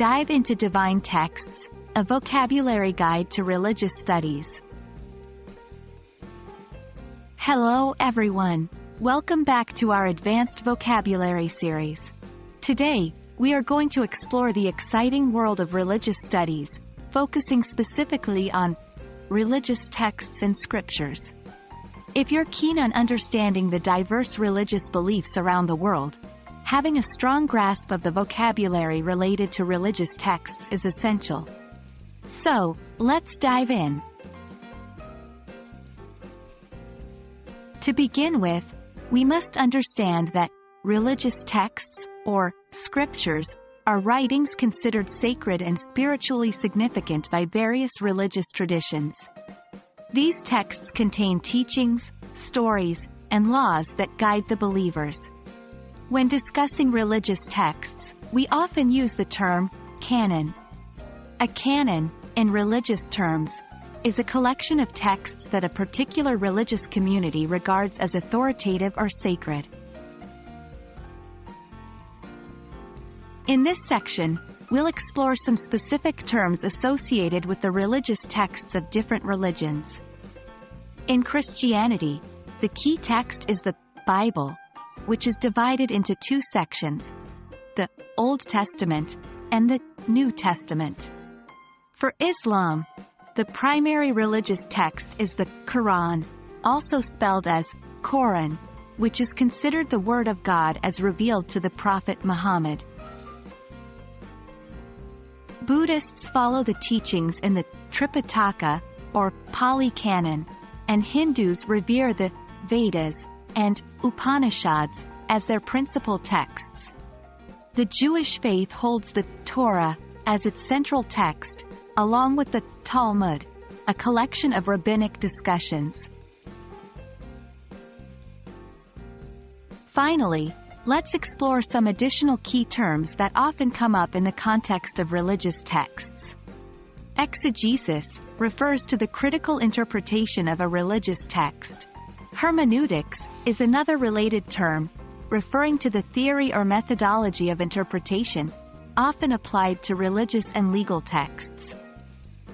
dive into Divine Texts, a vocabulary guide to religious studies. Hello everyone. Welcome back to our Advanced Vocabulary series. Today, we are going to explore the exciting world of religious studies, focusing specifically on religious texts and scriptures. If you're keen on understanding the diverse religious beliefs around the world, having a strong grasp of the vocabulary related to religious texts is essential. So, let's dive in. To begin with, we must understand that religious texts, or scriptures, are writings considered sacred and spiritually significant by various religious traditions. These texts contain teachings, stories, and laws that guide the believers. When discussing religious texts, we often use the term canon. A canon, in religious terms, is a collection of texts that a particular religious community regards as authoritative or sacred. In this section, we'll explore some specific terms associated with the religious texts of different religions. In Christianity, the key text is the Bible, which is divided into two sections, the Old Testament and the New Testament. For Islam, the primary religious text is the Quran, also spelled as Koran, which is considered the Word of God as revealed to the Prophet Muhammad. Buddhists follow the teachings in the Tripitaka, or Pali Canon, and Hindus revere the Vedas and Upanishads as their principal texts. The Jewish faith holds the Torah as its central text, along with the Talmud, a collection of rabbinic discussions. Finally, let's explore some additional key terms that often come up in the context of religious texts. Exegesis refers to the critical interpretation of a religious text. Hermeneutics is another related term, referring to the theory or methodology of interpretation, often applied to religious and legal texts.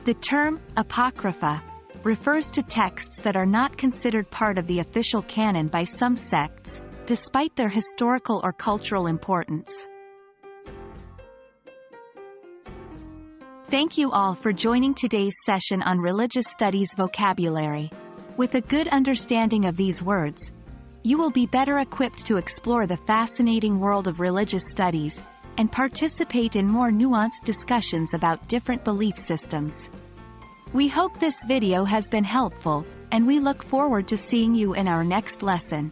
The term apocrypha refers to texts that are not considered part of the official canon by some sects, despite their historical or cultural importance. Thank you all for joining today's session on Religious Studies Vocabulary. With a good understanding of these words, you will be better equipped to explore the fascinating world of religious studies and participate in more nuanced discussions about different belief systems. We hope this video has been helpful, and we look forward to seeing you in our next lesson.